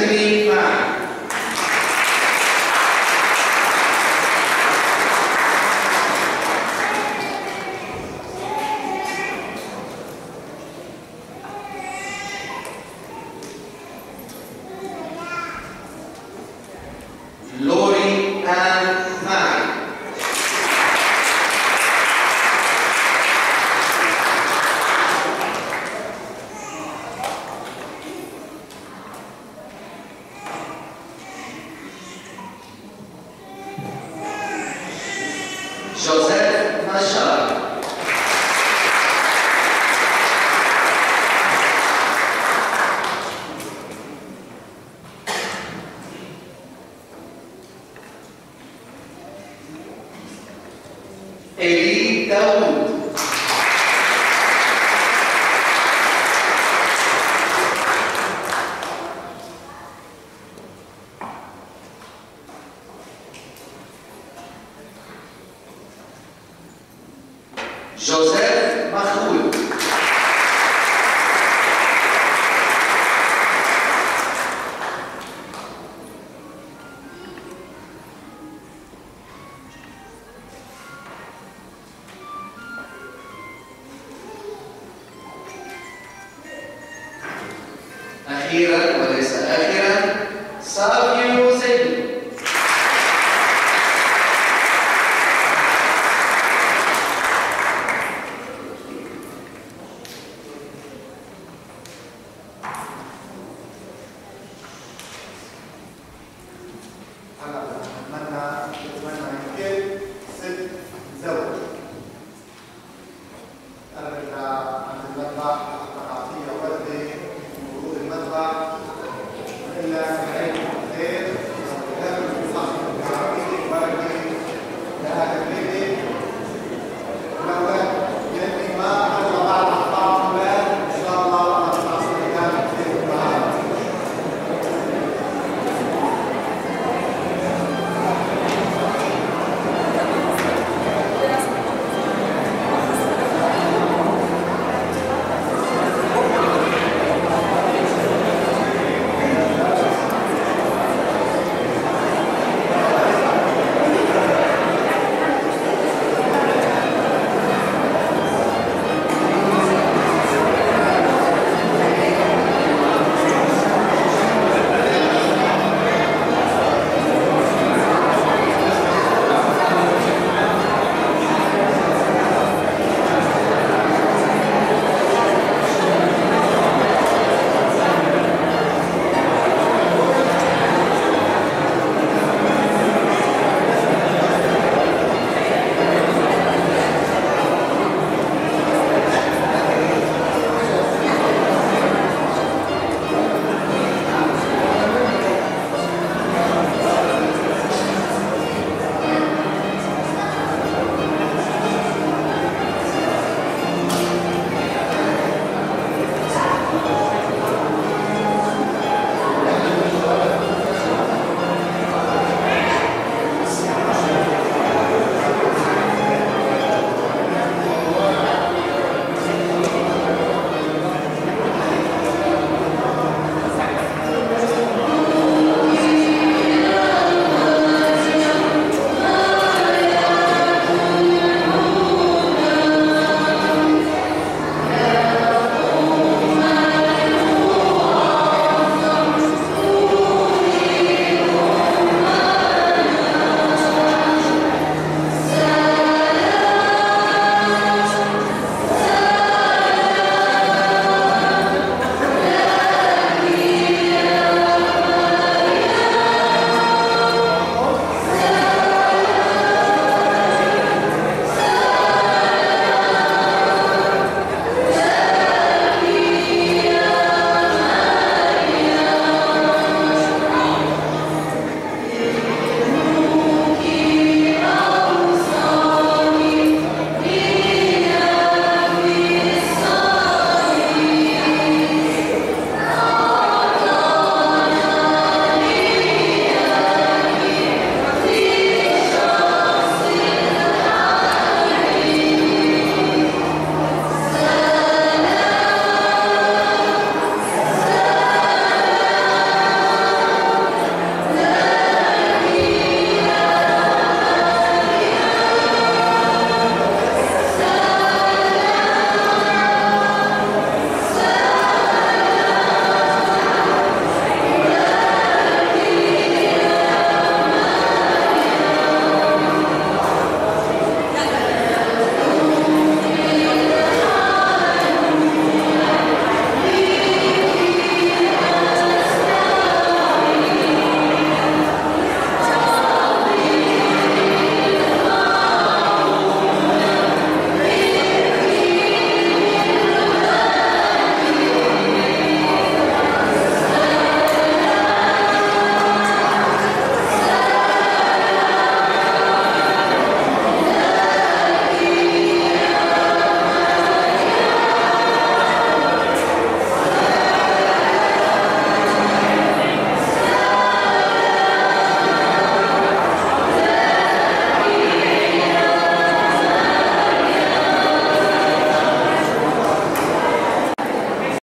to be Joseph Machado. Eli Daoud. José Marrulho. Aqui,